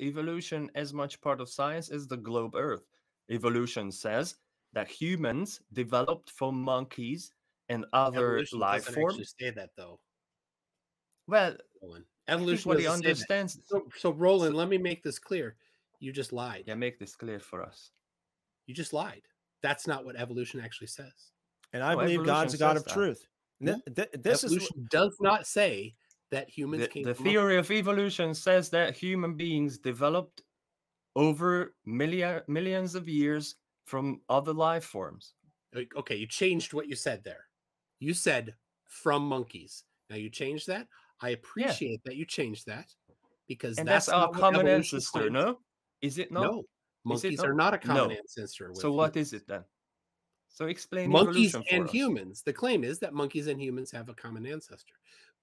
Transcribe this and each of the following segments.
evolution as much part of science as the globe Earth. Evolution says that humans developed from monkeys and other Evolution life doesn't actually forms. say that though. Well, Roland. Evolution what he doesn't say that. understands. So, so Roland, let me make this clear. You just lied. Yeah, make this clear for us. You just lied. That's not what evolution actually says. And I No, believe God's a God of that. truth. And hmm? thi- thi- this is evolution does not say that humans The, came the theory of evolution says that human beings developed over million, millions of years from other life forms. Okay, you changed what you said there. You said from monkeys. Now you changed that. I appreciate that you changed that because And that's, that's, our common ancestor, claims. no? Is it not? No, monkeys not? are not a common No. ancestor. So what humans. is it then? So explain monkeys evolution for and us. humans. The claim is that monkeys and humans have a common ancestor.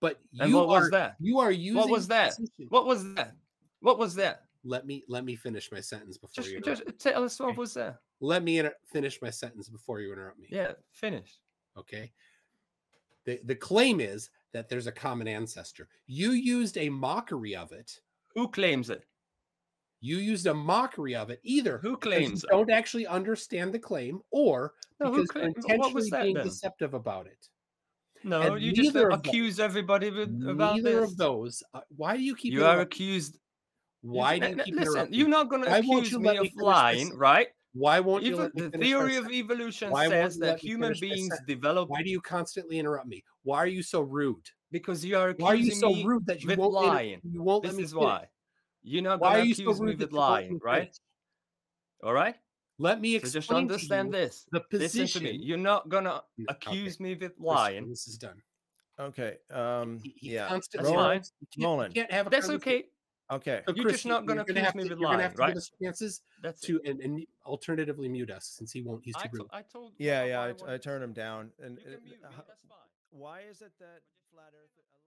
But you And what was that? you are using What was that? position- What was that? What was that? Let me let me finish my sentence before Just, you just interrupt. tell us what was that. Let me inter- finish my sentence before you interrupt me. Yeah, finish. Okay. The the claim is that there's a common ancestor. You used a mockery of it. Who claims it? You used a mockery of it either Who claims it? don't actually understand the claim or No, because cla- you're what was intentionally that being then? deceptive about it. No, And you just accuse everybody with, about Neither this. of those. uh, why do you keep you are accused. Why you, do you li- keep listen? You're not going to accuse me of me finish my lying, sentence? right? Why won't you Even me the theory of evolution Why says that human beings develop Why do you constantly interrupt me? Why are you so rude? because you are Why are you accusing so me rude that you won't lying. you won't This let me is why. You're not going to you so accuse me with you lying, right? All right. Let me So explain just to understand you this. the Listen position. to me. You're not going to Mm, accuse me of lying. This is done. okay. Um, He, he yeah. constantly That's You can't, Roland. you can't have a That's okay. Okay. So You're Chris, just not gonna you're accuse have me to- with You're gonna lying, have to right? give us chances That's to it. and, and alternatively mute us since he won't. He's I, too to- rude. I told. Yeah, yeah. I I, I turned him down. And You can uh, me, that's fine. why is it that flat Earth? a lot-